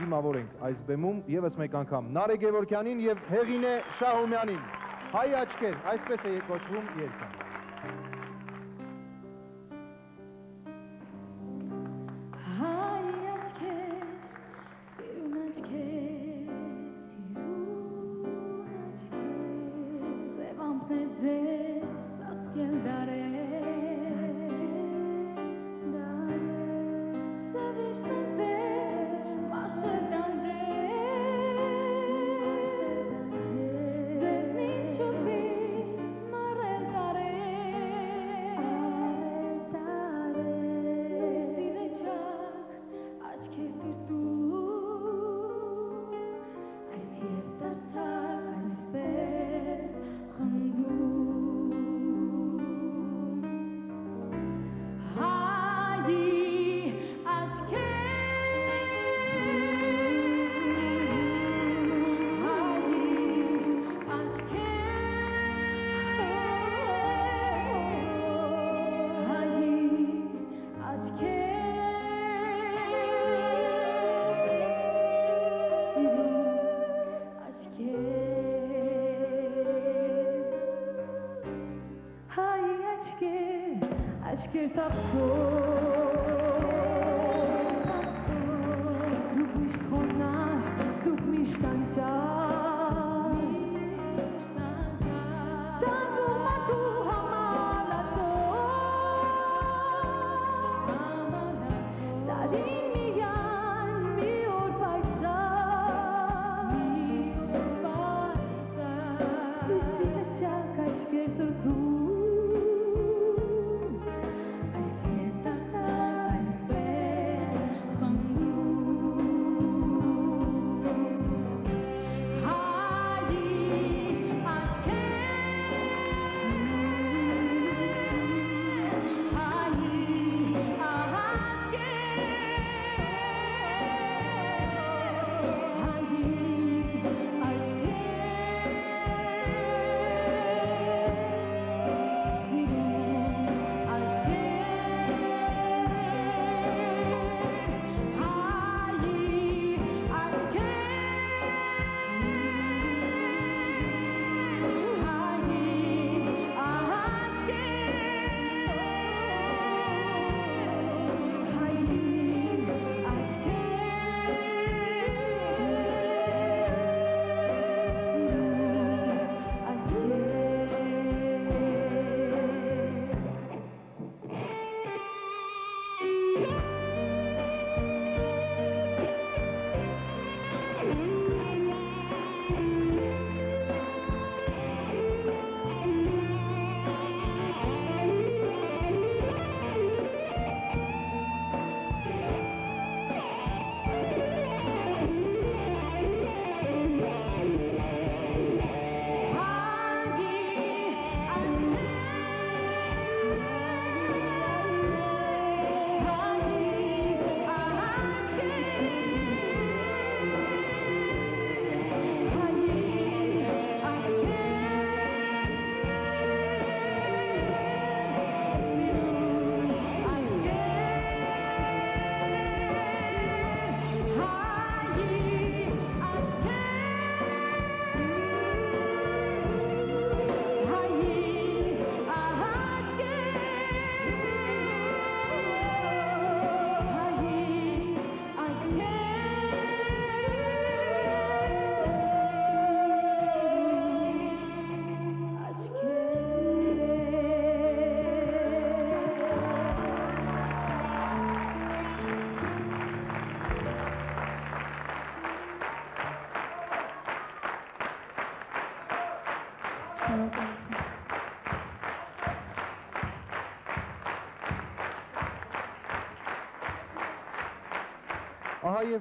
դիմավորենք այս բեմում եւս մեկ անգամ. Նարեկ Գևորքյանին եւ Հեղինե Շահումյանին։ Հայ աչքեր, այսպես է կոչվում երգը։ Hay aşker, sirun aşkır, aşkır taptı. Dukmiş konar, dukmiş tancar. Tancu martu hamalato. Dadin mi Evet, evet. Hayır.